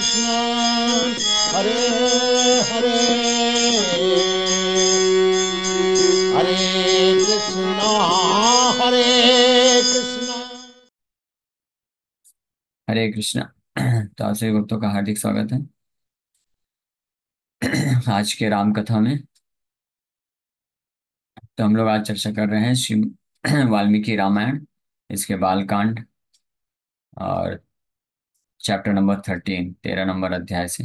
हरे हरे। कृष्ण हरे कृष्ण। हरे कृष्णा। तो आप सभी भक्तों का हार्दिक स्वागत है। आज के राम कथा में तो हम लोग आज चर्चा कर रहे हैं श्री वाल्मीकि रामायण, इसके बालकांड और चैप्टर नंबर थर्टीन तेरह नंबर अध्याय से,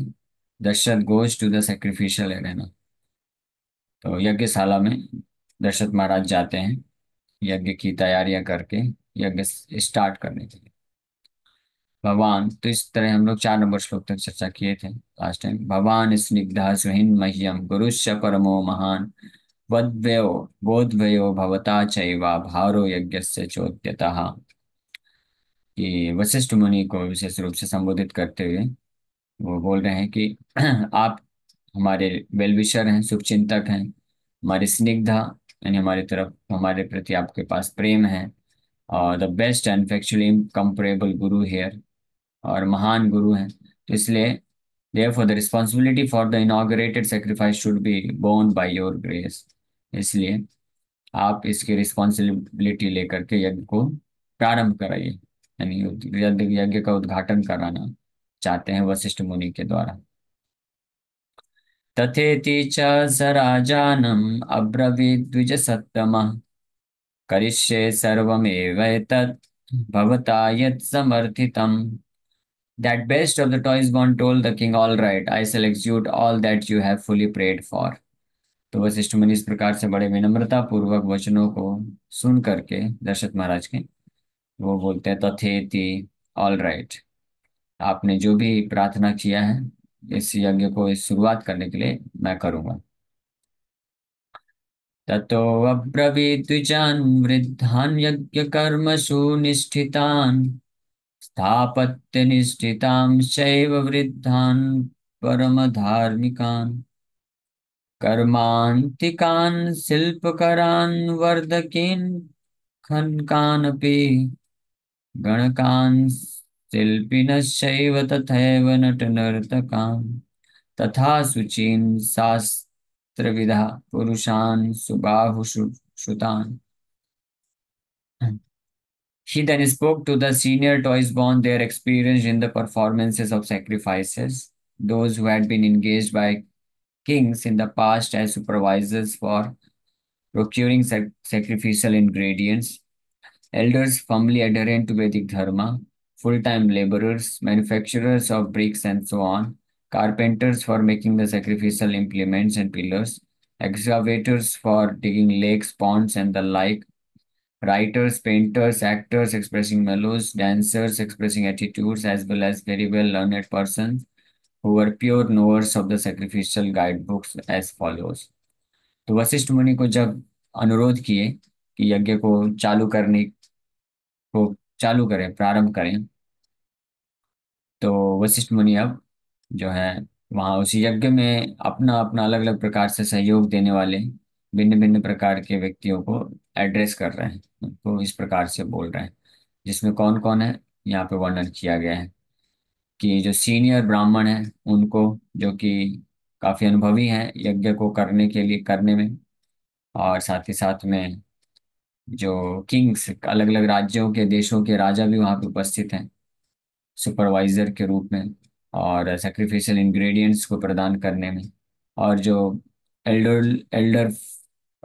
Dasharatha goes to the sacrificial arena तो यज्ञशाला में दशरथ महाराज जाते हैं, यज्ञ की तैयारियाँ करके, यज्ञ स्टार्ट करने के लिए। भगवान तो इस तरह हम लोग चार नंबर श्लोक तक चर्चा किए थे लास्ट टाइम भगवान स्निग्धा सुहिन मह्यम गुरुश्च परमो महान वद्वयो बोधवयो भवता चैवा, भारो यज्ञस्य चोद्यतः। कि वशिष्ठ मुनि को विशेष रूप से संबोधित करते हुए वो बोल रहे हैं कि आप हमारे वेलविशर हैं शुभचिंतक हैं, हमारे स्निग्धा, यानी हमारी तरफ़, हमारे प्रति आपके पास प्रेम है। और the best and factually comparable guru here और महान गुरु हैं। तो इसलिए therefore the responsibility for the inaugurated sacrifice should be borne by your grace इसलिए, आप इसकी रिस्पॉन्सिबिलिटी लेकर के यज्ञ को प्रारंभ कराइए। यानी यज्ञ का उद्घाटन कराना चाहते हैं वशिष्ठ मुनि के द्वारा। तथेति च स राजानम् अब्रवीत् द्विजसत्तमः। करिष्ये सर्वमेवैतत् भवता यत् समर्थितम्। That best of the toys born told the king, All right, I shall execute all that you have fully prayed for. तो वशिष्ठ मुनि इस प्रकार से बड़े विनम्रता पूर्वक वचनों को सुन करके दशरथ महाराज के वो बोलते हैं तथेति ऑल राइट आपने जो भी प्रार्थना किया है इस यज्ञ को इस शुरुआत करने के लिए मैं करूँगा। ततो अब्रवीद्विजान् वृद्धान् यज्ञकर्मसु निष्ठितान् स्थापत्यनिष्ठितांश्चैव वृद्धान् परमधार्मिकान् कर्मान्तिकान् शिल्पकरान् वर्धकीन् खनकानपि गणकान् शिल्पिनश्चैव तथैव नटनर्तकान् तथा शुचीन् शास्त्रविदा पुरुषान् सुबाहुश्रुतान् He then spoke to the senior toys born their experience in the performances of sacrifices, those who had been engaged by kings in the past as supervisors for procuring sac- sacrificial ingredients, elders firmly adherent to Vedic Dharma, full time laborers, manufacturers of bricks, and so on, carpenters for making the sacrificial implements and pillars, excavators for digging lakes, ponds, and the like, writers, painters, actors expressing mellows, dancers expressing attitudes, as well as very well learned persons who were pure knowers of the sacrificial guidebooks as follows. तो वशिष्ठ मुनि को जब अनुरोध किए कि यज्ञ को चालू करने को चालू करें, प्रारंभ करें। तो वशिष्ठ मुनि अब जो है, वहाँ उसी यज्ञ में अपना अपना अलग अलग प्रकार से सहयोग देने वाले भिन्न भिन्न प्रकार के व्यक्तियों को एड्रेस कर रहे हैं। उनको इस प्रकार से बोल रहे हैं, जिसमें कौन कौन है, यहाँ पे वर्णन किया गया है कि जो सीनियर ब्राह्मण हैं, उनको जो कि काफ़ी अनुभवी हैं यज्ञ को करने के लिए, करने में और साथ ही साथ में जो किंग्स अलग अलग राज्यों के, देशों के राजा भी वहाँ पे उपस्थित हैं सुपरवाइजर के रूप में और सेक्रीफिशियल इंग्रेडिएंट्स को प्रदान करने में। और जो एल्डर एल्डर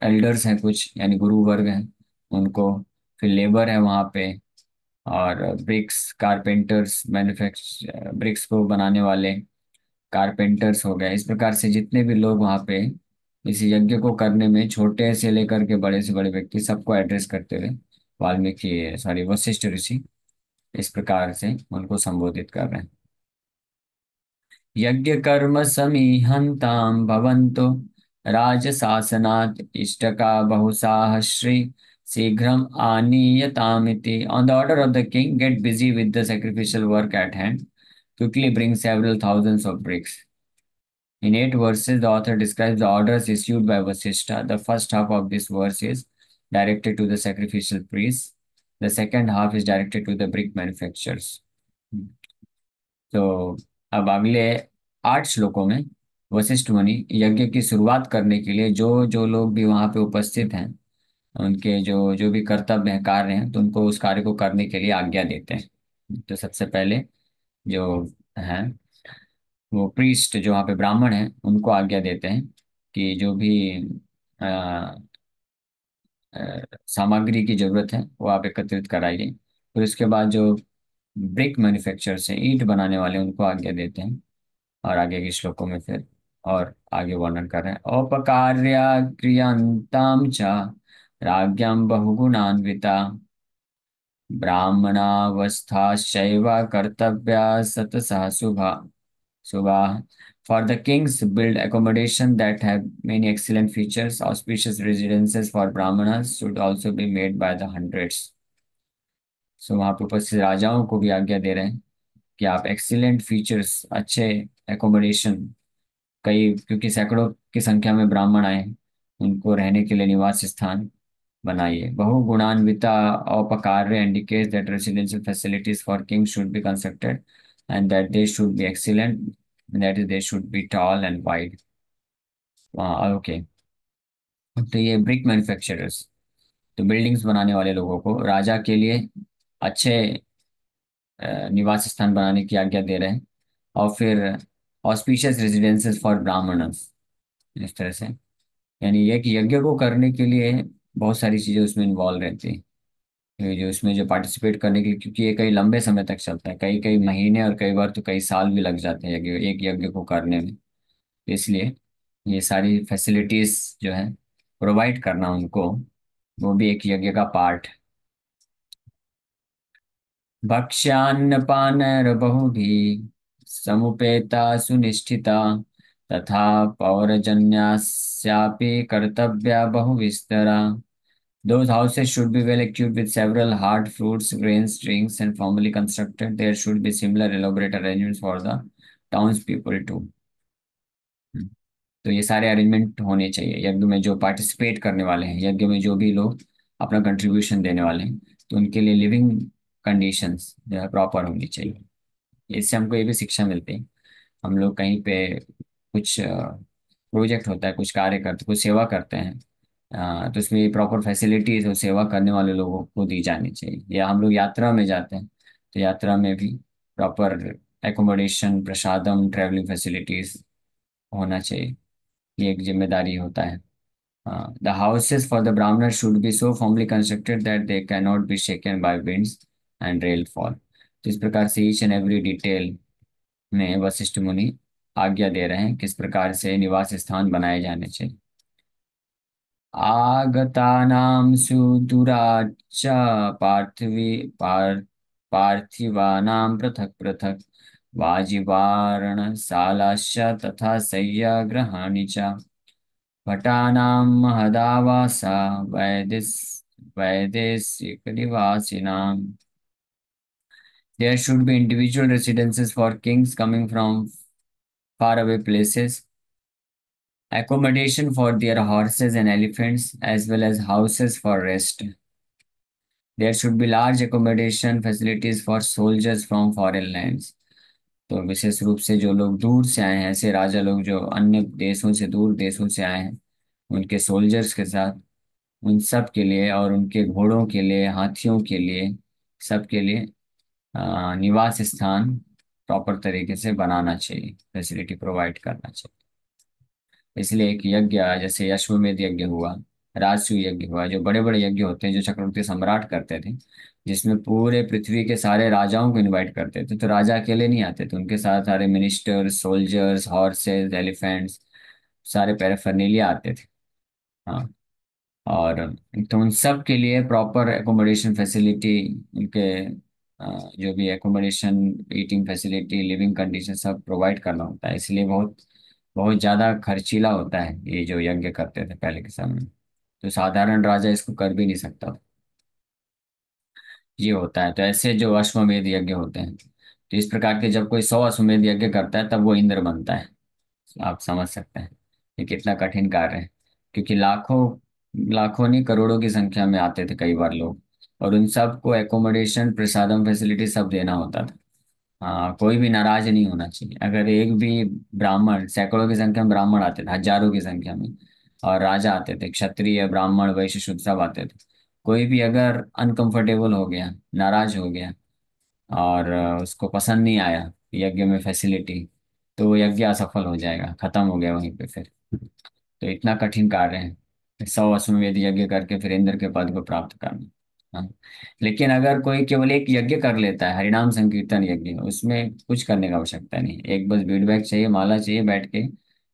एल्डर्स हैं कुछ, यानी गुरु वर्ग हैं, उनको फिर लेबर है वहाँ पे और ब्रिक्स कारपेंटर्स मैन्युफैक्चर ब्रिक्स को बनाने वाले कारपेंटर्स हो गए। इस प्रकार से जितने भी लोग वहाँ पे इस यज्ञ को करने में छोटे से लेकर के बड़े से बड़े व्यक्ति सबको एड्रेस करते हुए वाल्मीकि सॉरी वशिष्ठ ऋषि इस प्रकार से उनको संबोधित कर रहे हैं। यज्ञ कर्म समीहंताम भवंतो राजशासनात् इष्टका बहुसाहस्री शीघ्रम आनीयतामिति। On the order of the king, get busy with the sacrificial work at hand. Quickly bring several thousands of bricks. In eight verses the author describes the orders issued by Vasishtha the first half of this verse is directed to the sacrificial priests the second half is directed to the brick manufacturers so अब अगले आठ श्लोकों में वशिष्ठ मुनि यज्ञ की शुरुआत करने के लिए जो जो लोग भी वहाँ पे उपस्थित हैं उनके जो जो भी कर्तव्य हैं कार्य हैं तो उनको उस कार्य को करने के लिए आज्ञा देते हैं तो सबसे पहले जो है वो प्रीस्ट जो वहाँ पे ब्राह्मण हैं उनको आज्ञा देते हैं कि जो भी अ, अ, सामग्री की ज़रूरत है वो आप एकत्रित कराइए। फिर उसके बाद जो ब्रिक मैन्युफैक्चरर्स हैं ईंट बनाने वाले उनको आज्ञा देते हैं और आगे के श्लोकों में फिर और आगे वर्णन कर रहे हैं। औपकार्य क्रियंताम च राज्ञां बहुगुणान्विता। ब्राह्मणावस्थाश्चैव कर्तव्या सतसः शुभा। शुभा For the kings, build accommodation that have many excellent features. Auspicious residences for brahmanas should also be made by the hundreds. So वहाँ पे उपस्थित राजाओं को भी आज्ञा दे रहे हैं कि आप एक्सीलेंट फीचर्स अच्छे एकोमोडेशन कई क्योंकि सैकड़ों की संख्या में ब्राह्मण आए हैं उनको रहने के लिए निवास स्थान बनाइए बहुगुणान्विता औपकार्य indicates that residential facilities for kings should be constructed and that they should be excellent that is they should be tall and wide. Okay तो ये ब्रिक मैन्युफैक्चरर्स तो बिल्डिंग्स बनाने वाले लोगों को राजा के लिए अच्छे निवास स्थान बनाने की आज्ञा दे रहे हैं। और फिर ऑस्पिशियस रेजिडेंसेस फॉर ब्राह्मणस इस तरह से। यानी एक यज्ञ को करने के लिए बहुत सारी चीज़ें उसमें इन्वॉल्व रहती हैं। जो इसमें जो पार्टिसिपेट करने के लिए, क्योंकि ये कई लंबे समय तक चलता है, कई कई महीने और कई बार तो कई साल भी लग जाते हैं यज्ञ, एक यज्ञ को करने में। इसलिए ये सारी फैसिलिटीज़ जो है प्रोवाइड करना उनको, वो भी एक यज्ञ का पार्ट है भक्ष्यान्नपानैर्बहुभिः समुपेता सुनिष्ठिता, तथा पौरजन्यास्यापि कर्तव्या बहुविस्तरा। Those houses should be well equipped with several hard fruits, grains, drinks, and formally constructed. There should be similar elaborate arrangements for the townspeople too. तो ये सारे अरेंजमेंट होने चाहिए यज्ञ में जो पार्टिसिपेट करने वाले हैं यज्ञ में जो भी लोग अपना कंट्रीब्यूशन देने वाले हैं तो उनके लिए लिविंग कंडीशंस जो है प्रॉपर होनी चाहिए इससे हमको ये भी शिक्षा मिलती है हम लोग कहीं पे कुछ प्रोजेक्ट होता है कुछ कार्य करते कुछ सेवा करते हैं तो उसमें प्रॉपर फैसिलिटीज़ और सेवा करने वाले लोगों को दी जानी चाहिए। या हम लोग यात्रा में जाते हैं तो यात्रा में भी प्रॉपर एकोमोडेशन प्रसादम ट्रैवलिंग फैसिलिटीज़ होना चाहिए। ये एक ज़िम्मेदारी होता है। The houses for the brahmanas should be so formally constructed that they can not be shaken by winds and rainfall तो इस प्रकार से ईच एंड एवरी डिटेल में वशिष्ठ मुनि आज्ञा दे रहे हैं, किस प्रकार से निवास स्थान बनाए जाने चाहिए। आगतानां सुदूराच्च पार्थिवी पार्, पार्थिवानां पृथक् पृथक्। वाजिवारणशालाश्च तथा शय्यागृहाणि च। भटानां महदावासा, वैदिस् वैदेशिकनिवासिनाम् There should be individual residences for kings coming from faraway places accommodation for their horses and elephants, as well as houses for rest. There should be large accommodation facilities for soldiers from foreign lands. तो विशेष रूप से जो लोग दूर से आए हैं ऐसे राजा लोग जो अन्य देशों से दूर देशों से आए हैं उनके सोल्जर्स के साथ उन सब के लिए और उनके घोड़ों के लिए हाथियों के लिए सब के लिए निवास स्थान प्रॉपर तरीके से बनाना चाहिए फैसिलिटी प्रोवाइड करना चाहिए इसलिए एक यज्ञ जैसे अश्वमेध यज्ञ हुआ राजसूय यज्ञ हुआ, जो बड़े बड़े यज्ञ होते हैं, जो चक्रवर्ती सम्राट करते थे, जिसमें पूरे पृथ्वी के सारे राजाओं को इनवाइट करते थे। तो राजा अकेले नहीं आते थे, उनके साथ सारे मिनिस्टर्स सोल्जर्स हॉर्सेस एलिफेंट्स सारे पैराफर्नेलिया आते थे। हाँ और तो उन सब के लिए प्रॉपर एकोमोडेशन फैसिलिटी उनके जो भी accommodation eating facility living condition सब प्रोवाइड करना होता है। इसलिए बहुत बहुत ज़्यादा खर्चीला होता है ये जो यज्ञ करते थे पहले के समय तो साधारण राजा इसको कर भी नहीं सकता ये होता है तो ऐसे जो अश्वमेध यज्ञ होते हैं तो इस प्रकार के जब कोई सौ अश्वमेध यज्ञ करता है, तब वो इंद्र बनता है। आप समझ सकते हैं ये कितना कठिन कार्य है, क्योंकि लाखों लाखों नहीं, करोड़ों की संख्या में आते थे कई बार लोग, और उन सबको एकोमोडेशन प्रसादम फैसिलिटी सब देना होता था। हाँ कोई भी नाराज़ नहीं होना चाहिए। अगर एक भी ब्राह्मण, सैकड़ों की संख्या में ब्राह्मण आते थे, हज़ारों की संख्या में, और राजा आते थे, क्षत्रिय, ब्राह्मण, वैश्य शूद्र सब आते थे। कोई भी अगर अनकंफर्टेबल हो गया, नाराज़ हो गया, और उसको पसंद नहीं आया, यज्ञ में फैसिलिटी तो वो यज्ञ असफल हो जाएगा, खत्म हो गया वहीं पे फिर। तो इतना कठिन कार्य है। सौ अश्वमेध यज्ञ करके फिर इंद्र के पद को प्राप्त करना। हाँ। लेकिन अगर कोई केवल एक यज्ञ कर लेता है, हरिनाम संकीर्तन यज्ञ, उसमें कुछ करने का आवश्यकता नहीं। एक बस फीडबैक चाहिए, माला चाहिए, बैठ के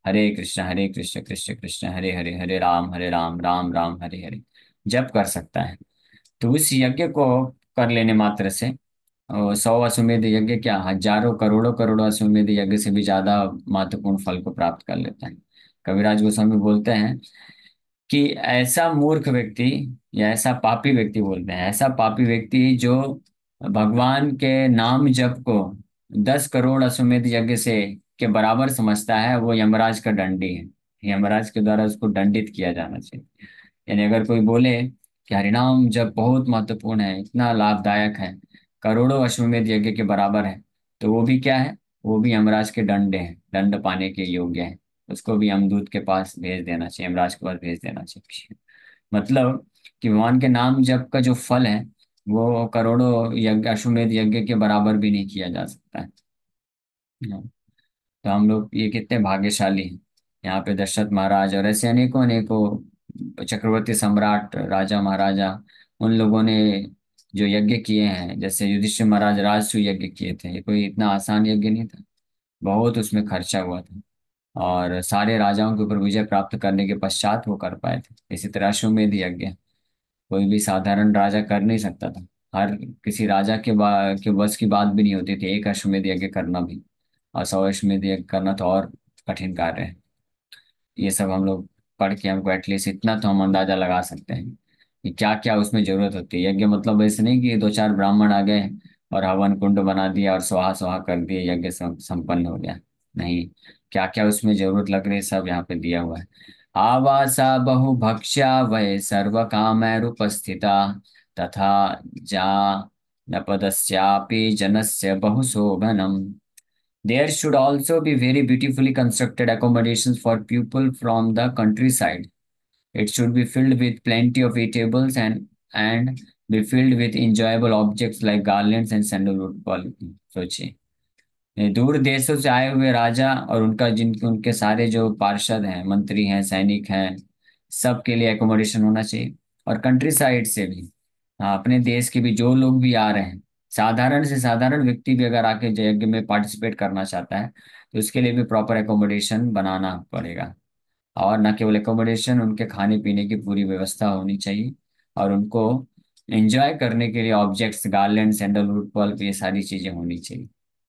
हरे कृष्ण हरे कृष्ण कृष्ण कृष्ण, हरे हरे हरे राम हरे राम राम राम, हरे हरे, जप कर सकता है। तो उस यज्ञ को कर लेने मात्र से सौ अश्वमेध यज्ञ क्या, हज़ारों करोड़ों करोड़ों अश्वमेध यज्ञ से भी ज़्यादा महत्वपूर्ण फल को प्राप्त कर लेता है। कविराज गोस्वामी बोलते हैं कि ऐसा मूर्ख व्यक्ति या ऐसा पापी व्यक्ति बोलते हैं। ऐसा पापी व्यक्ति जो भगवान के नाम जप को दस करोड़ अश्वमेध यज्ञ से के बराबर समझता है, वो यमराज का दंडी है। यमराज के द्वारा उसको दंडित किया जाना चाहिए। यानी अगर कोई बोले कि हरिनाम जब बहुत महत्वपूर्ण है, इतना लाभदायक है, करोड़ों अश्वमेध यज्ञ के बराबर है तो वो भी क्या है? वो भी यमराज के दंड है, दंड पाने के योग्य है। उसको भी यमदूत के पास भेज देना चाहिए यमराज के पास भेज देना चाहिए मतलब कि भगवान के नाम जप का जो फल है वो करोड़ों यज्ञ अश्वमेध यज्ञ के बराबर भी नहीं किया जा सकता है। हाँ, तो हम लोग ये कितने भाग्यशाली हैं। यहाँ पे दशरथ महाराज और ऐसे अनेकों अनेकों चक्रवर्ती सम्राट राजा महाराजा उन लोगों ने जो यज्ञ किए हैं जैसे युधिष्ठिर महाराज राजसूय यज्ञ किए थे। ये कोई इतना आसान यज्ञ नहीं था। बहुत उसमें खर्चा हुआ था। और सारे राजाओं के ऊपर विजय प्राप्त करने के पश्चात वो कर पाए थे। इसी तरह अश्वमेध यज्ञ। कोई भी साधारण राजा कर नहीं सकता था। हर किसी राजा के बा, के बस की बात भी नहीं होती थी। एक अश्वमेध यज्ञ करना भी और सौ अश्वमेध यज्ञ करना तो और कठिन कार्य है। ये सब हम लोग पढ़ के हमको एटलीस्ट इतना तो हम अंदाज़ा लगा सकते हैं कि क्या क्या उसमें ज़रूरत होती है। यज्ञ मतलब ऐसे नहीं कि दो चार ब्राह्मण आ गए और हवन कुंड बना दिया और सुहा सुहा कर दिए यज्ञ संपन्न हो गया। नहीं। क्या क्या उसमें ज़रूरत लग रही है, सब यहाँ पे दिया हुआ है। आवासा बहु भक्ष्या वय सर्व काम उपस्थिता तथा जा नपद्यापी जनस्य बहु शोभनम there should also be very beautifully constructed accommodation for people from the countryside it should be filled with plenty of eatables and and be filled with enjoyable objects like garlands and sandalwood सोचिए। दूर देशों से आए हुए राजा और उनका जिनके उनके सारे जो पार्षद हैं, मंत्री हैं, सैनिक हैं, सबके लिए एकोमोडेशन होना चाहिए। और कंट्री साइड से भी हाँ अपने देश के भी जो लोग भी आ रहे हैं, साधारण से साधारण व्यक्ति भी अगर आके यज्ञ में पार्टिसिपेट करना चाहता है तो उसके लिए भी प्रॉपर एकोमोडेशन बनाना पड़ेगा। और न केवल एकोमोडेशन उनके खाने पीने की पूरी व्यवस्था होनी चाहिए और उनको एंजॉय करने के लिए ऑब्जेक्ट्स गार्लैंड सैंडलवुड पल्प ये सारी चीज़ें होनी चाहिए।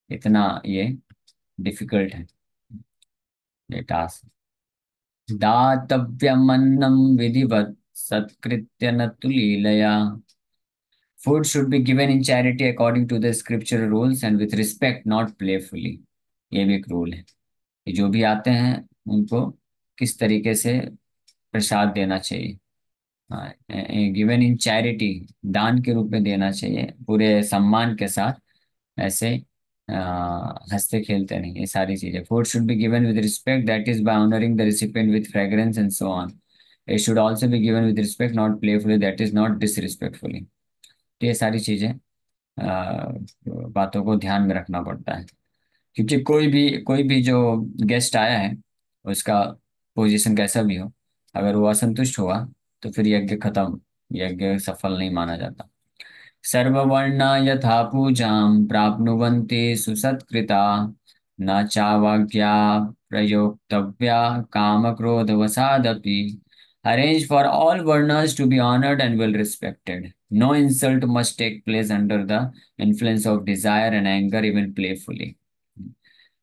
इतना ये डिफ़िकल्ट है ये टास्क दातव्यमन्नं विधिवत् सत्कृत्य न तु लीलया। Food should be given in charity according to the scriptural rules and with respect, not. ये भी एक रूल है। कि जो भी आते हैं उनको किस तरीके से प्रसाद देना चाहिए। गिवन इन चैरिटी दान के रूप में देना चाहिए पूरे सम्मान के साथ ऐसे हँसते खेलते नहीं, ये सारी चीज़ें। Food should be given with respect that is by honouring the recipient with fragrance and so on it should also be given with respect not playfully that is not disrespectfully तो ये सारी चीज़ें बातों को ध्यान में रखना पड़ता है। क्योंकि कोई भी कोई भी जो गेस्ट आया है, उसका पोजीशन कैसा भी हो, अगर वो असंतुष्ट हुआ तो फिर यज्ञ खत्म, यज्ञ सफल नहीं माना जाता। सर्वर्ण यथा पूजा प्राप्त सुसत्ता न चावाग्या प्रयोक्तव्या काम क्रोध वसादपि arrange for all varnas to be honoured and well respected no insult must take place under the influence of desire and anger even playfully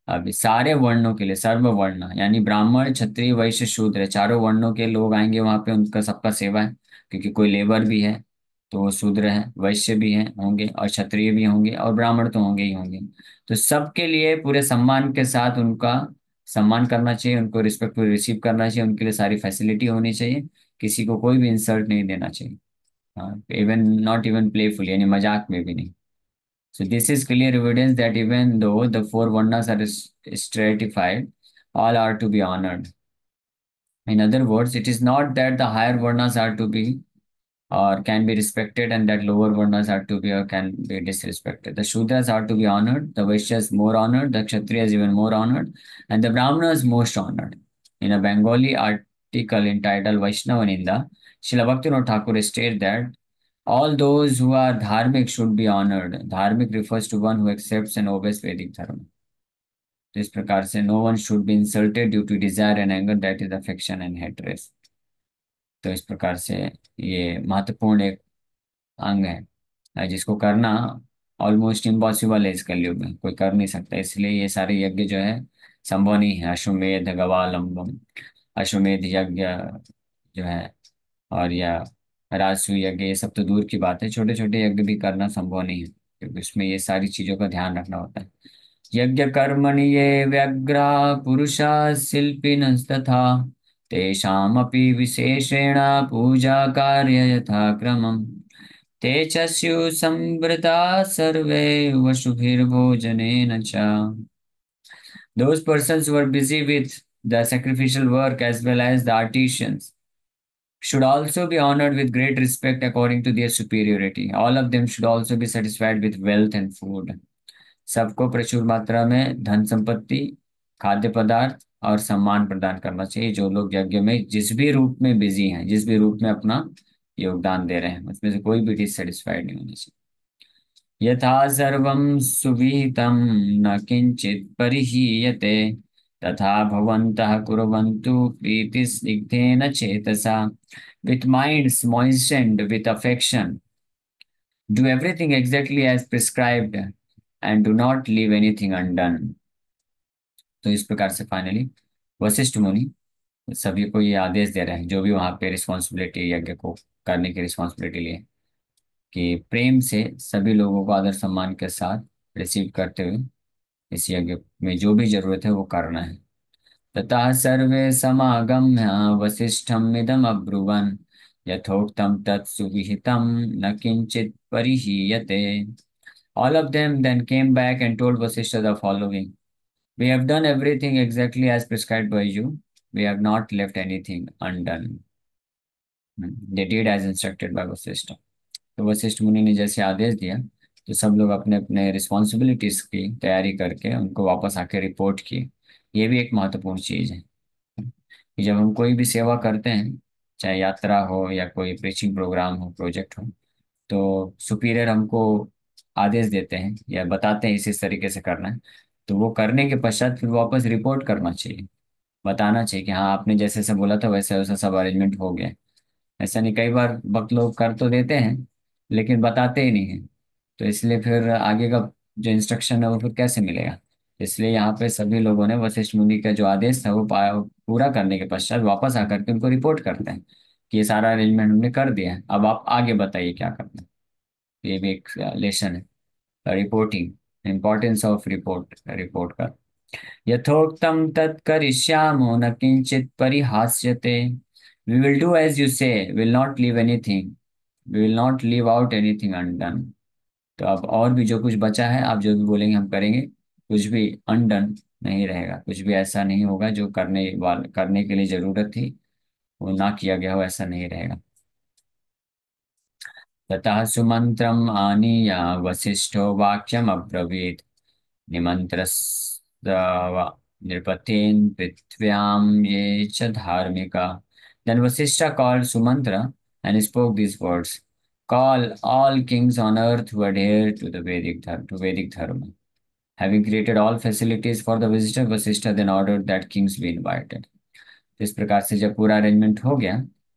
अभी सारे वर्णों के लिए सर्व वर्ण यानी ब्राह्मण, क्षत्रिय, वैश्य, शूद्र, चारों वर्णों के लोग आएँगे वहाँ पे, उनका सबका सेवा है, क्योंकि कोई लेबर भी है। तो वो शूद्र है वैश्य भी है होंगे और क्षत्रिय भी होंगे और ब्राह्मण तो होंगे ही होंगे। तो सबके लिए पूरे सम्मान के साथ उनका सम्मान करना चाहिए उनको रिस्पेक्टफुल रिसीव करना चाहिए उनके लिए सारी फैसिलिटी होनी चाहिए किसी को कोई भी इंसल्ट नहीं देना चाहिए। इवन नॉट इवन प्लेफुल यानी मज़ाक में भी नहीं। So this is clear evidence that even though the four varnas are stratified, all are to be honored. In other words, it is not that the higher varnas are to be or can be respected and that lower varnas are to be or can be disrespected. The Shudras are to be honored, the Vaishyas more honored, the Kshatriyas even more honored, and the Brahmanas most honored. In a Bengali article entitled Vaishnavaninda, Srila Bhaktivinoda Thakur stated that all those who are dharmic should be honored. Dharmic refers to one who accepts and obeys Vedic Dharma. This prakar say no one should be insulted due to desire and anger, that is affection and hatred. तो इस प्रकार से ये महत्वपूर्ण एक अंग है। जिसको करना ऑलमोस्ट इम्पॉसिबल है इस कलयुग में कोई कर नहीं सकता। इसलिए ये सारे यज्ञ जो है संभव नहीं है, अश्वमेध गवालंबम अश्वमेध यज्ञ जो है, और या राजसु यज्ञ, ये सब तो दूर की बात है। छोटे छोटे यज्ञ भी करना संभव नहीं है, क्योंकि उसमें ये सारी चीज़ों का ध्यान रखना होता है। यज्ञ कर्मणि ये व्यग्रा, पुरुषा, शिल्पी शिल्पिनस्तथा तेषामपि विशेषेण पूजा कार्य यथा क्रमम् ते च स्युः संवृता सर्वे वशुभिर्भोजनेन च Those persons who are busy with the sacrificial work as well as the artisans should also be honored with great respect according to their superiority. All of them should also be satisfied with wealth and food. सबको प्रचुर मात्रा में धन संपत्ति खाद्य पदार्थ और सम्मान प्रदान करना चाहिए जो लोग यज्ञ में जिस भी रूप में बिज़ी हैं, जिस भी रूप में अपना योगदान दे रहे हैं, उसमें से कोई भी डिससेटिस्फाइड नहीं होना चाहिए। यथा सर्वं सुविहितं, न किंचित परिहीयते, तथा भवन्तः कुर्वन्तु प्रीतिस्निग्धेन चेतसा। With minds moistened with affection, do everything exactly as prescribed and do not leave anything undone तो इस प्रकार से फाइनली वशिष्ठ मुनि सभी को ये आदेश दे रहे हैं, जो भी वहाँ पे रिस्पॉन्सिबिलिटी यज्ञ को करने की रिस्पॉन्सिबिलिटी लिए, कि प्रेम से सभी लोगों को आदर सम्मान के साथ रिसीव करते हुए, इस यज्ञ में जो भी ज़रूरत है वो करना है। तथा सर्वे समागम्य वसिष्ठम इदम अब्रुवन, यथोक्तम तत्सुविहितम न किंचित परिहीयते। All of them then came back and told Vasishtha the following We have done everything exactly as prescribed by you. We have not left anything undone. They did as instructed by Vasishtha. तो वशिष्ठ मुनि ने जैसे आदेश दिया तो सब लोग अपने अपने रिस्पॉन्सिबिलिटीज की तैयारी करके उनको वापस आके रिपोर्ट किए ये भी एक महत्वपूर्ण चीज़ है कि जब हम कोई भी सेवा करते हैं, चाहे यात्रा हो या कोई प्रीचिंग प्रोग्राम हो प्रोजेक्ट हो तो सुपीरियर हमको आदेश देते हैं या बताते हैं इस इस तरीके से करना है तो वो करने के पश्चात फिर वापस रिपोर्ट करना चाहिए। बताना चाहिए कि हाँ आपने जैसे से बोला था, वैसे वैसा सब अरेंजमेंट हो गया। ऐसा नहीं, कई बार वक्त लोग कर तो देते हैं, लेकिन बताते ही नहीं है। तो इसलिए फिर आगे का जो इंस्ट्रक्शन है, वो फिर कैसे मिलेगा? इसलिए यहाँ पे सभी लोगों ने वशिष्ठ मुनि का जो आदेश था, वो पूरा करने के पश्चात वापस आकर के उनको रिपोर्ट करते हैं कि ये सारा अरेंजमेंट हमने कर दिया है। अब आप आगे बताइए क्या करना है। ये भी एक लेसन है। Reporting importance of report report का। यथोक्तम तत्करिष्यामो न किंचित परिहास्यते। We will do as you say will not leave anything. We will not leave out anything undone तो अब और भी जो कुछ बचा है, आप जो भी बोलेंगे, हम करेंगे। कुछ भी अनडन नहीं रहेगा। कुछ भी ऐसा नहीं होगा जो करने वाले, करने के लिए ज़रूरत थी। वो ना किया गया हो, ऐसा नहीं रहेगा। ततः सुमन्त्रम् आनीय वसिष्ठो वाक्यमब्रवीत् निमन्त्रस्व नृपतेन् पृथ्व्यां ये च धार्मिका Then Vasishtha called Sumantra and spoke these words. Call all kings on earth who adhere to the Vedic, to Vedic Dharma. Having created all facilities for the visitor, Vasishtha then ordered that kings be invited. इस प्रकार से जब पूरा arrangement हो गया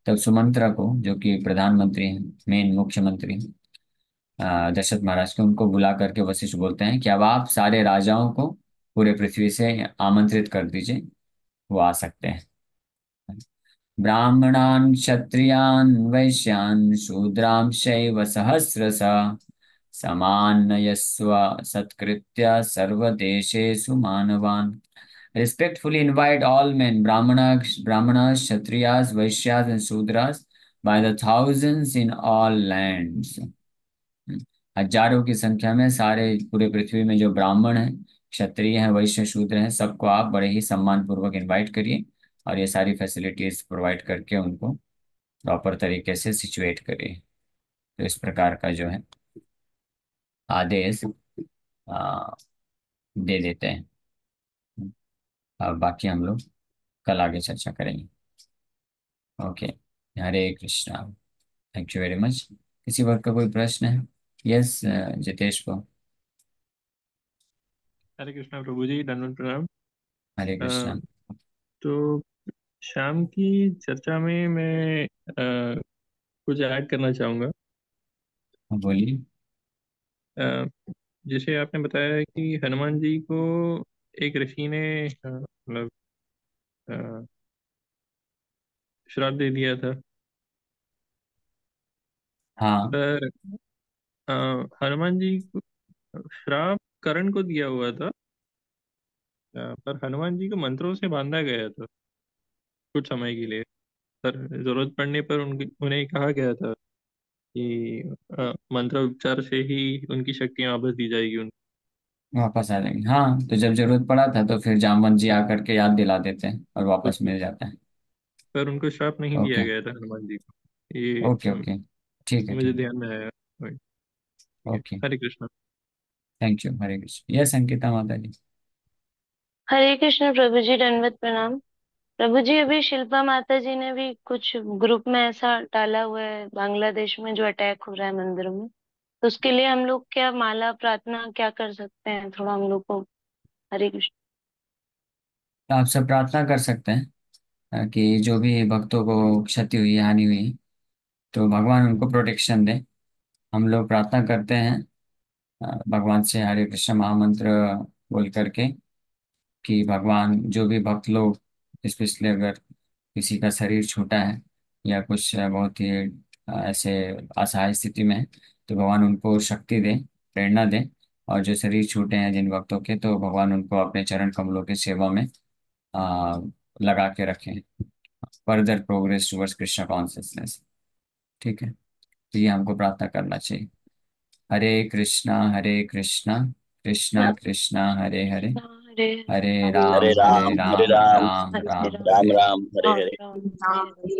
तब सुमंत्रा को, जो कि प्रधानमंत्री हैं मेन मुख्यमंत्री दशरथ महाराज को, उनको बुला करके वशिष्ठ बोलते हैं कि अब आप सारे राजाओं को पूरे पृथ्वी से आमंत्रित कर दीजिए, वो आ सकते हैं। ब्राह्मणान् क्षत्रियान्, वैश्यान् शूद्रांशैव सहस्रशा समान्नयस्व सत्कृत्य सर्वदेशेषु मानवान्। Respectfully invite all men, brahmanas, brahmanas, kshatriyas, vaishyas, and sudras by the thousands in all lands. हज़ारों की संख्या में सारे पूरे पृथ्वी में जो ब्राह्मण हैं क्षत्रिय हैं वैश्य शूद्र हैं सबको आप बड़े ही सम्मान पूर्वक इनवाइट करिए और ये सारी फैसिलिटीज़ प्रोवाइड करके उनको प्रॉपर तरीके से सिचुएट करिए तो इस प्रकार का जो है आदेश आ, दे देते हैं अब बाकी हम लोग कल आगे चर्चा करेंगे। Okay Hare Krishna. Thank you very much किसी वर्ग का कोई प्रश्न है? यस जितेश को। हरे कृष्णा प्रभु जी दंडवत प्रणाम। हरे कृष्णा। तो शाम की चर्चा में मैं अ, कुछ ऐड करना चाहूँगा। बोलिए। जैसे आपने बताया है कि हनुमान जी को एक ऋषि ने मतलब अ, श्राप दे दिया था। हाँ। पर अ, हनुमान जी को श्राप करण को दिया हुआ था। अ, पर हनुमान जी को मंत्रों से बांधा गया था कुछ समय के लिए। पर ज़रूरत पड़ने पर उनकी उन्हें कहा गया था कि अ, मंत्र उच्चार से ही उनकी शक्तियाँ वापस दी जाएगी उनको वापस आ जाएँगे। हाँ तो जब ज़रूरत पड़ा था तो फिर जामवंत जी आकर के याद दिला देते हैं और वापस मिल जाता है। पर उनको श्राप नहीं दिया ओके। गया था हनुमान जी को। ये ओके अम, ओके। ठीक है मुझे ठीक ध्यान में आया। वही, ठीक है okay. Hare Krishna. Thank you Hare Krishna. Yes Ankita माता जी। हरे कृष्ण प्रभु जी दंडवत प्रणाम। प्रभु जी अभी शिल्पा माता जी ने भी कुछ ग्रुप में ऐसा डाला हुआ है बांग्लादेश में जो अटैक हो रहा है मंदिर में। तो उसके लिए हम लोग क्या माला प्रार्थना क्या कर सकते हैं? थोड़ा हम लोग को हरे कृष्ण। तो आप सब प्रार्थना कर सकते हैं कि जो भी भक्तों को क्षति हुई, हानि हुई तो भगवान उनको प्रोटेक्शन दे। हम लोग प्रार्थना करते हैं भगवान से हरे कृष्ण महामंत्र बोल करके कि भगवान, जो भी भक्त लोग स्पेशली अगर किसी का शरीर छोटा है या कुछ बहुत ही ऐसे असहाय स्थिति में है तो भगवान उनको शक्ति दे प्रेरणा दे और जो शरीर छूटे हैं जिन भक्तों के तो भगवान उनको अपने चरण कमलों की सेवा में आ, लगा के रखें। Further progress towards Krishna consciousness. ठीक है? तो ये हमको प्रार्थना करना चाहिए। हरे कृष्णा हरे कृष्णा कृष्णा कृष्णा हरे हरे। हरे हरे हरे हरे राम राम हरे राम हरे राम। राम राम राम राम राम हरे राम हरे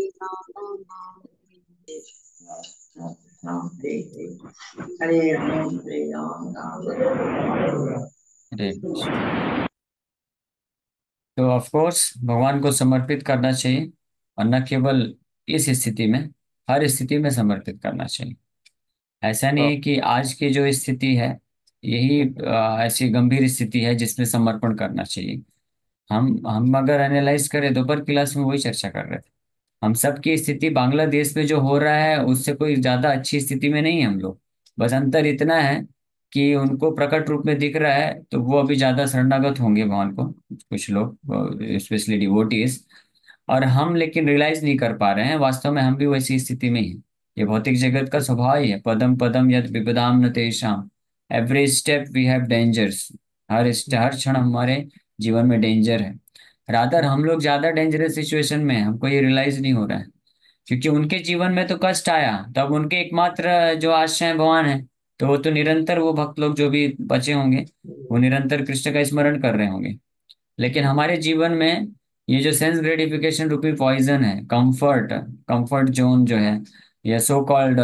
राम। तो ऑफ़ कोर्स भगवान को समर्पित करना चाहिए और न केवल इस स्थिति में, हर स्थिति में समर्पित करना चाहिए। ऐसा नहीं है कि आज की जो स्थिति है, यही ऐसी गंभीर स्थिति है जिसमें समर्पण करना चाहिए। हम हम अगर एनालाइज करें, दोपहर क्लास में वही चर्चा कर रहे थे। हम सब की स्थिति बांग्लादेश में जो हो रहा है, उससे कोई ज़्यादा अच्छी स्थिति में नहीं है हम लोग। बस अंतर इतना है कि उनको प्रकट रूप में दिख रहा है तो वो अभी ज़्यादा शरणागत होंगे भगवान को, कुछ लोग, स्पेशली डिवोटीज और हम लेकिन रियलाइज़ नहीं कर पा रहे हैं, वास्तव में हम भी वैसी स्थिति में ही। हैं ये भौतिक जगत का स्वभाव ही है, पदम पदम यद विपदाम न तेषाम। Every step we have dangers हर हर क्षण हमारे जीवन में डेंजर है। रादर, हम लोग ज़्यादा डेंजरस सिचुएशन में हैं, हमको ये रियलाइज़ नहीं हो रहा है। क्योंकि उनके जीवन में तो कष्ट आया तब उनके एकमात्र जो आश्रय भगवान है तो वो तो निरंतर वो भक्त लोग जो भी बचे होंगे, वो निरंतर कृष्ण का स्मरण कर रहे होंगे। लेकिन हमारे जीवन में ये जो सेंस ग्रेटिफिकेशन रूपी पॉइजन है कंफर्ट कंफर्ट जोन जो है, या so called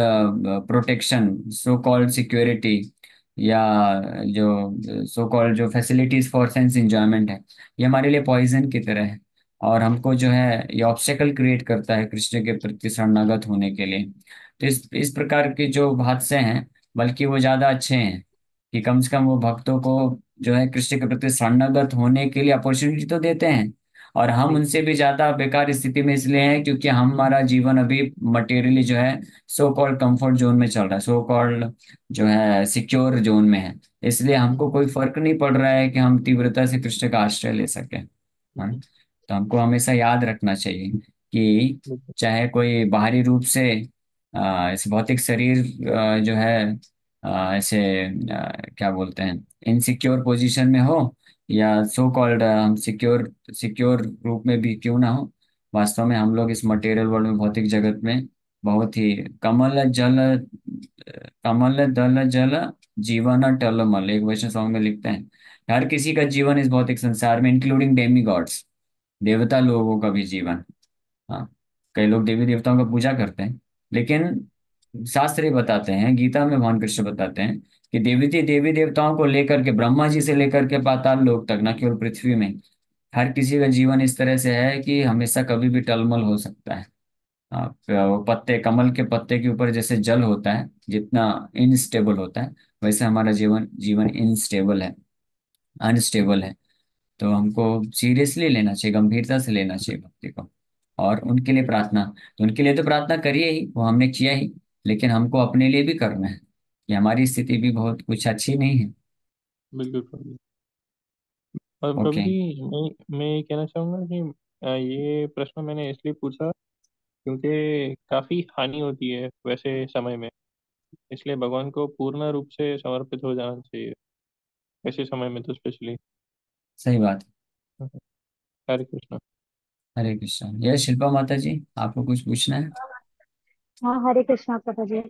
protection so called security या जो सो कॉल्ड जो फैसिलिटीज़ फॉर सेंस इंजॉयमेंट है, ये हमारे लिए पॉइजन की तरह है। और हमको जो है, ये ऑब्स्टेकल क्रिएट करता है कृष्ण के प्रति शरणागत होने के लिए। तो इस इस प्रकार के जो हादसे हैं, बल्कि वो ज़्यादा अच्छे हैं कि कम से कम वो भक्तों को जो है कृष्ण के प्रति शरणागत होने के लिए अपॉर्चुनिटी तो देते हैं। और हम उनसे भी ज़्यादा बेकार स्थिति में इसलिए हैं क्योंकि हमारा जीवन अभी मटेरियली जो है सो कॉल्ड कंफर्ट जोन में चल रहा है सो कॉल्ड जो है सिक्योर जोन में है इसलिए हमको कोई फ़र्क नहीं पड़ रहा है कि हम तीव्रता से कृष्ण का आश्रय ले सके हाँ? तो हमको हमेशा याद रखना चाहिए कि चाहे कोई बाहरी रूप से इस भौतिक शरीर जो है ऐसे क्या बोलते हैं इनसिक्योर पोजीशन में हो या सो कॉल्ड हम सिक्योर सिक्योर रूप में भी क्यों ना हो, वास्तव में हम लोग इस मटेरियल वर्ल्ड में, भौतिक जगत में बहुत ही कमल, जल, कमल, दल, जल, जीवन टलमल एक वैष्णव सॉन्ग में लिखते हैं। हर किसी का जीवन इस भौतिक संसार में इंक्लूडिंग डेमी गॉड्स देवता लोगों का भी जीवन। हाँ कई लोग देवी देवताओं का पूजा करते हैं, लेकिन शास्त्र बताते हैं, गीता में भगवान कृष्ण बताते हैं कि देवी देवी देवताओं को लेकर के, ब्रह्मा जी से लेकर के पाताल लोक तक, न केवल पृथ्वी में, हर किसी का जीवन इस तरह से है कि हमेशा कभी भी टलमल हो सकता है। वो पत्ते, कमल के पत्ते के ऊपर जैसे जल होता है, जितना इनस्टेबल होता है, वैसे हमारा जीवन जीवन इनस्टेबल है अनस्टेबल है। तो हमको सीरियसली लेना चाहिए, गंभीरता से लेना चाहिए भक्ति को, और उनके लिए प्रार्थना तो उनके लिए तो प्रार्थना करिए ही, वो हमने किया ही, लेकिन हमको अपने लिए भी करना है। कि हमारी स्थिति भी बहुत कुछ अच्छी नहीं है। बिल्कुल प्रभु और प्रभु ओके जी मैं मैं ये कहना चाहूँगा कि अ, ये प्रश्न मैंने इसलिए पूछा क्योंकि काफ़ी हानि होती है वैसे समय में। इसलिए भगवान को पूर्ण रूप से समर्पित हो जाना चाहिए ऐसे समय में तो स्पेशली। सही बात। है हरे कृष्ण। हरे कृष्ण। यह शिल्पा माता जी आपको कुछ पूछना है? हाँ हरे कृष्णा प्रभु जी।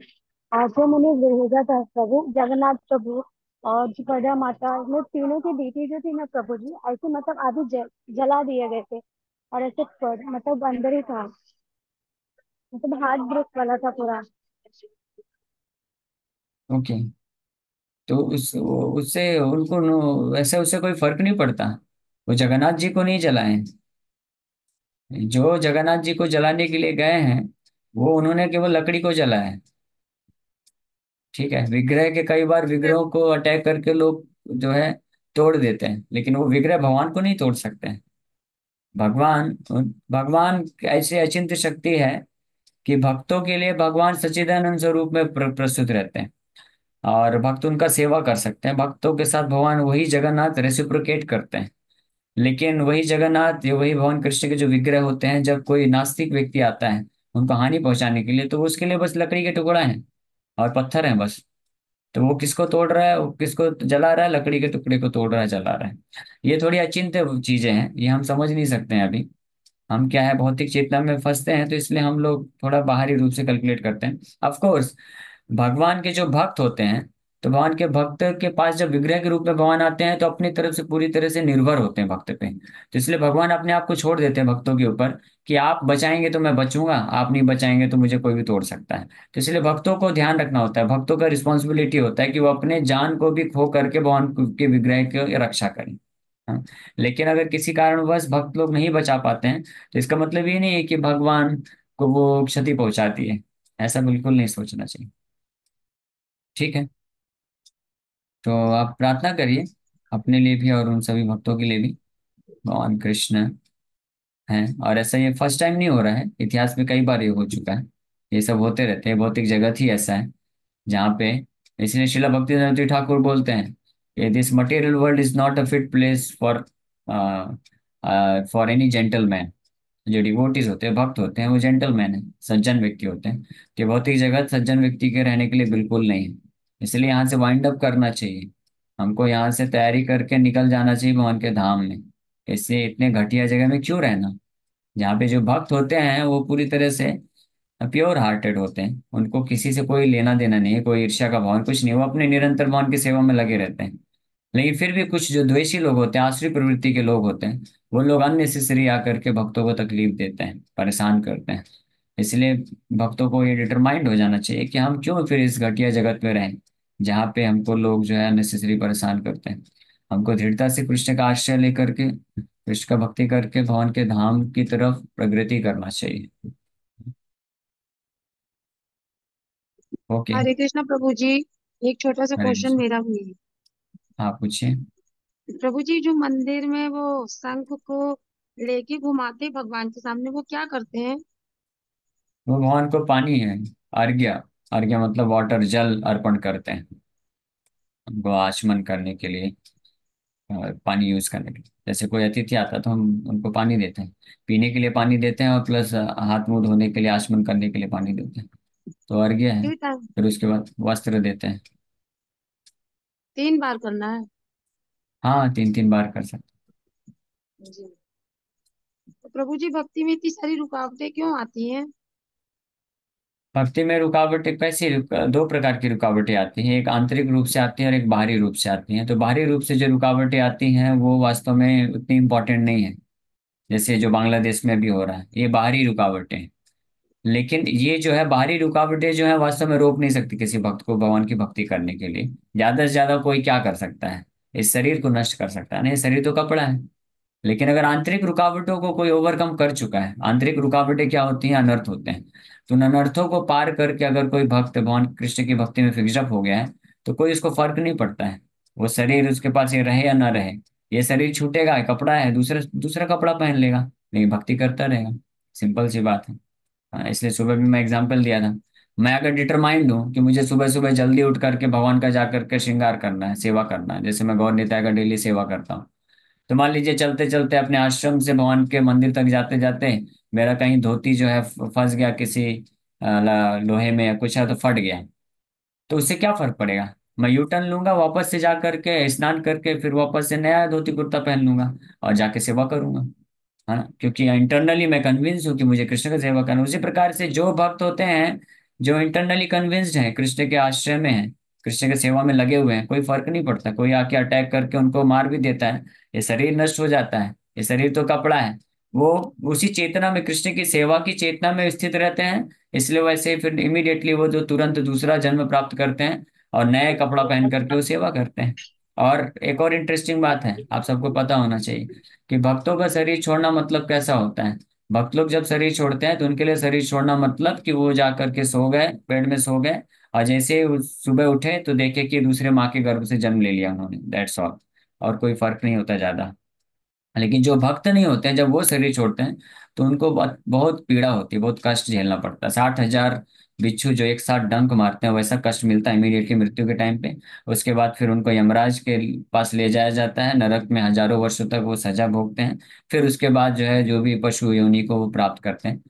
आज जो मैंने भेजा था प्रभु जगन्नाथ प्रभु और सुभद्रा माता में तीनों की बेटी जो थी ना प्रभु जी ऐसे मतलब आधी जल, दिए गए थे। और ऐसे पर- मतलब अंदर ही था। मतलब हार्ट ब्रेक वाला था पूरा। ओके। तो उस उससे उनको वैसे उससे कोई फ़र्क नहीं पड़ता। वो जगन्नाथ जी को नहीं जलाए। जो जगन्नाथ जी को जलाने के लिए गए हैं वो उन्होंने केवल लकड़ी को जलाया। है ठीक है विग्रह के कई बार विग्रहों को अटैक करके लोग जो है तोड़ देते हैं लेकिन वो विग्रह भगवान को नहीं तोड़ सकते हैं। भगवान भगवान ऐसी अचिंत शक्ति है कि भक्तों के लिए भगवान सचिदानंद स्वरूप में प्र, प्रस्तुत रहते हैं और भक्त उनका सेवा कर सकते हैं। भक्तों के साथ भगवान वही जगन्नाथ रेसिप्रोकेट करते हैं। लेकिन वही जगन्नाथ या वही भगवान कृष्ण के जो विग्रह होते हैं जब कोई नास्तिक व्यक्ति आता है उनको हानि पहुँचाने के लिए तो उसके लिए बस लकड़ी के टुकड़ा है। और पत्थर है बस। तो वो किसको तोड़ रहा है? वो किसको जला रहा है? लकड़ी के टुकड़े को तोड़ रहा है, जला रहा है। ये थोड़ी अचिंत्य चीज़ें हैं, ये हम समझ नहीं सकते हैं अभी। हम क्या है, भौतिक चेतना में फंसते हैं तो इसलिए हम लोग थोड़ा बाहरी रूप से कैलकुलेट करते हैं। ऑफ़ कोर्स भगवान के जो भक्त होते हैं तो भगवान के भक्त के पास जब विग्रह के रूप में भगवान आते हैं तो अपनी तरफ़ से पूरी तरह से निर्भर होते हैं भक्त पे। तो इसलिए भगवान अपने आप को छोड़ देते हैं भक्तों के ऊपर। कि आप बचाएँगे तो मैं बचूँगा, आप नहीं बचाएँगे तो मुझे कोई भी तोड़ सकता है। तो इसलिए भक्तों को ध्यान रखना होता है, भक्तों का रिस्पॉन्सिबिलिटी होता है कि वो अपने जान को भी खो करके भगवान के विग्रह की रक्षा करें हाँ। लेकिन अगर किसी कारणवश भक्त लोग नहीं बचा पाते हैं तो इसका मतलब ये नहीं है कि भगवान को वो क्षति पहुंचाती है, ऐसा बिल्कुल नहीं सोचना चाहिए। ठीक है? तो आप प्रार्थना करिए, अपने लिए भी और उन सभी भक्तों के लिए भी। भगवान कृष्ण। हैं। और ऐसा ये फ़र्स्ट टाइम नहीं हो रहा है। इतिहास में कई बार ये हो चुका है। ये सब होते रहते हैं। भौतिक जगत ही ऐसा है, जहाँ पे इसलिए शिला भक्ति ठाकुर बोलते हैं कि this material world is not a fit place for for any gentleman जो डिवोटीज होते हैं, भक्त होते हैं, वो जेंटलमैन है, सज्जन व्यक्ति होते हैं। कि भौतिक जगत सज्जन व्यक्ति के रहने के लिए बिल्कुल नहीं है। इसलिए यहाँ से वाइंड अप करना चाहिए। हमको यहाँ से तैयारी करके निकल जाना चाहिए भगवान के धाम में। इससे इतने घटिया जगह में क्यों रहना? जहाँ पे जो भक्त होते हैं, वो पूरी तरह से प्योर हार्टेड होते हैं। उनको किसी से कोई लेना देना नहीं है, कोई ईर्ष्या का भाव कुछ नहीं, वो अपने निरंतर भगवान की सेवा में लगे रहते हैं। लेकिन फिर भी कुछ जो द्वेषी लोग होते हैं आसुरी प्रवृत्ति के लोग होते हैं, वो लोग अननेसेसरी आकर के भक्तों को तकलीफ़ देते हैं, परेशान करते हैं। इसलिए भक्तों को ये डिटरमाइंड हो जाना चाहिए कि हम क्यों फिर इस घटिया जगत में रहें, जहाँ पे हमको लोग जो है अननेसेसरी परेशान करते हैं। हमको दृढ़ता से कृष्ण का आश्रय लेकर के कृष्ण का भक्ति करके भगवान के धाम की तरफ़ प्रगति करना चाहिए। ओके। हरे कृष्णा प्रभु जी एक छोटा सा क्वेश्चन मेरा भी है। हाँ पूछिए। प्रभु जी जो मंदिर में वो शंख को लेके घुमाते भगवान के सामने वो क्या करते हैं? वो भगवान को पानी है अर्घ्य अर्घ्य मतलब वाटर जल अर्पण करते हैं। उनको आचमन करने के लिए। और पानी यूज़ करने के लिए। जैसे कोई अतिथि आता है तो हम उनको पानी देते हैं। पीने के लिए पानी देते हैं और प्लस हाथ मुँह धोने के लिए आचमन करने के लिए पानी देते हैं। तो अर्घ्य है टाइम फिर उसके बाद वस्त्र देते हैं। तीन बार करना है? हाँ तीन तीन बार कर सकते जी। तो प्रभु जी भक्ति में इतनी सारी रुकावटें क्यों आती हैं? भक्ति में रुकावटें कैसी दो प्रकार की रुकावटें आती हैं, एक आंतरिक रूप से आती है और एक बाहरी रूप से आती हैं। तो बाहरी रूप से जो रुकावटें आती हैं, वो वास्तव में उतनी इम्पोर्टेंट नहीं है, जैसे जो बांग्लादेश में भी हो रहा है, ये बाहरी रुकावटें हैं। लेकिन ये जो है, बाहरी रुकावटें जो है, वास्तव में रोक नहीं सकती किसी भक्त को, भगवान की भक्ति करने के लिए। ज़्यादा से ज़्यादा कोई क्या कर सकता है? इस शरीर को नष्ट कर सकता है ना ये शरीर तो कपड़ा है। लेकिन अगर आंतरिक रुकावटों को कोई ओवरकम कर चुका है आंतरिक रुकावटें क्या होती हैं? अनर्थ होते हैं। तो उन अनर्थों को पार करके अगर कोई भक्त भगवान कृष्ण की भक्ति में फिक्सअप हो गया है तो कोई उसको फ़र्क नहीं पड़ता है। वो शरीर उसके पास ये रहे या ना रहे। ये शरीर छूटेगा कपड़ा है दूसरा दूसरा कपड़ा पहन लेगा लेकिन भक्ति करता रहेगा। सिंपल सी बात है। हाँ, इसलिए सुबह भी मैं एग्ज़ाम्पल दिया था। मैं अगर डिटरमाइंड हूँ कि मुझे सुबह सुबह जल्दी उठ करके भगवान का जा करके श्रृंगार करना है सेवा करना है जैसे मैं गौर निताय का डेली सेवा करता हूँ तो मान लीजिए चलते चलते अपने आश्रम से भगवान के मंदिर तक जाते जाते मेरा कहीं धोती जो है फंस गया किसी लोहे में या कुछ है तो फट गया। तो उससे क्या फ़र्क पड़ेगा? मैं यू टर्न लूँगा वापस से जा करके स्नान करके फिर वापस से नया धोती कुर्ता पहन लूँगा और जाके सेवा करूँगा, है ना? क्योंकि इंटरनली मैं कन्विंस हूँ कि मुझे कृष्ण का सेवा करना उसी प्रकार से जो भक्त होते हैं, जो इंटरनली कन्विंस्ड हैं, कृष्ण के आश्रय में हैं कृष्ण के सेवा में लगे हुए हैं, कोई फ़र्क नहीं पड़ता। कोई आके अटैक करके उनको मार भी देता है, ये शरीर नष्ट हो जाता है, ये शरीर तो कपड़ा है। वो उसी चेतना में, कृष्ण की सेवा की चेतना में स्थित रहते हैं, इसलिए वैसे फिर इमीडिएटली वो जो तुरंत दूसरा जन्म प्राप्त करते हैं और नए कपड़ा पहन करके वो सेवा करते हैं। और एक और इंटरेस्टिंग बात है, आप सबको पता होना चाहिए कि भक्तों का शरीर छोड़ना मतलब कैसा होता है? भक्त लोग जब शरीर छोड़ते हैं तो उनके लिए शरीर छोड़ना मतलब कि वो जा करके सो गए बेड में सो गए और जैसे सुबह उठे तो देखे कि दूसरे माँ के गर्भ से जन्म ले लिया उन्होंने दैट्स ऑल और कोई फ़र्क नहीं होता ज़्यादा। लेकिन जो भक्त नहीं होते हैं, जब वो शरीर छोड़ते हैं तो उनको बहुत बहुत पीड़ा होती है, बहुत कष्ट झेलना पड़ता है। साठ हज़ार बिच्छू जो एक साथ डंक मारते हैं, वैसा कष्ट मिलता है इमीडिएटली मृत्यु के टाइम पे। उसके बाद फिर उनको यमराज के पास ले जाया जाता है। नरक में हज़ारों वर्षों तक वो सजा भोगते हैं। फिर उसके बाद जो है, जो भी पशु योनि को वो प्राप्त करते हैं,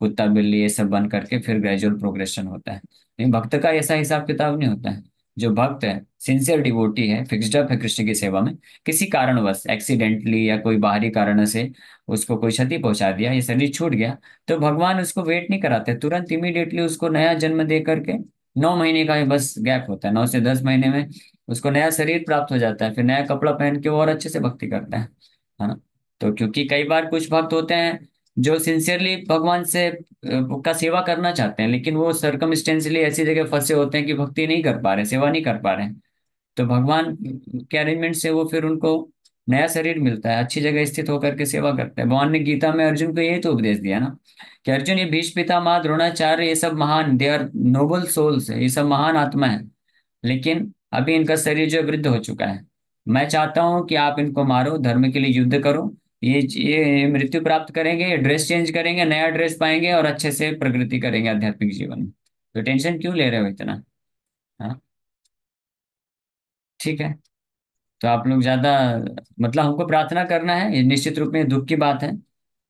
कुत्ता, बिल्ली, ये सब बन करके फिर ग्रेजुअल प्रोग्रेशन होता है। लेकिन भक्त का ऐसा हिसाब किताब नहीं होता है। जो भक्त है सिंसियर डिवोटी है फिक्स्ड अप है कृष्ण की सेवा में, किसी कारणवश एक्सीडेंटली या कोई बाहरी कारण से उसको कोई क्षति पहुँचा दिया, या शरीर छूट गया तो भगवान उसको वेट नहीं कराते। तुरंत इमीडिएटली उसको नया जन्म दे करके नौ महीने का ही बस गैप होता है। नौ से दस महीने में उसको नया शरीर प्राप्त हो जाता है, फिर नया कपड़ा पहन के वो और अच्छे से भक्ति करता है है ना? तो क्योंकि कई बार कुछ भक्त होते हैं जो सिंसियरली भगवान से का सेवा करना चाहते हैं, लेकिन वो सरकमस्टेंशियली ऐसी जगह फंसे होते हैं कि भक्ति नहीं कर पा रहे, सेवा नहीं कर पा रहे तो भगवान के अरेंजमेंट से वो फिर उनको नया शरीर मिलता है, अच्छी जगह स्थित होकर के सेवा करते हैं। भगवान ने गीता में अर्जुन को यही तो उपदेश दिया ना, कि अर्जुन, ये भीष्म पितामह द्रोणाचार्य, ये सब महान दे आर नोबल सोल्स है ये सब महान आत्मा है। लेकिन अभी इनका शरीर जो वृद्ध हो चुका है। मैं चाहता हूँ कि आप इनको मारो, धर्म के लिए युद्ध करो ये ये मृत्यु प्राप्त करेंगे, ड्रेस चेंज करेंगे, नया ड्रेस पाएँगे और अच्छे से प्रगति करेंगे आध्यात्मिक जीवन में। तो टेंशन क्यों ले रहे हो इतना? हाँ? ठीक है। तो आप लोग ज़्यादा मतलब हमको प्रार्थना करना है, ये निश्चित रूप में दुख की बात है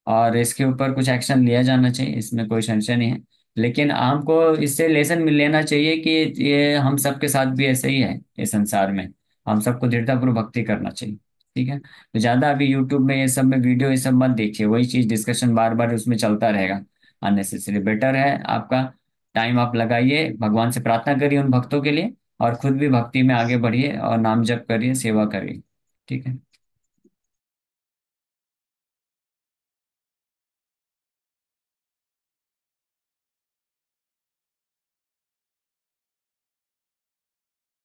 और इसके ऊपर कुछ एक्शन लिया जाना चाहिए, इसमें कोई संशय नहीं है। लेकिन हमको इससे लेसन मिल लेना चाहिए कि ये हम सबके साथ भी ऐसे ही है, इस संसार में। हम सबको दृढ़तापूर्वक भक्ति करना चाहिए। ठीक है? तो ज़्यादा अभी यूट्यूब में ये सब में वीडियो ये सब मत देखिए। वही चीज़ डिस्कशन बार बार उसमें चलता रहेगा। अननेसेसरी बेटर है आपका। टाइम आप लगाइए, भगवान से प्रार्थना करिए उन भक्तों के लिए और खुद भी भक्ति में आगे बढ़िए और नाम जप करिए, सेवा करिए। ठीक है?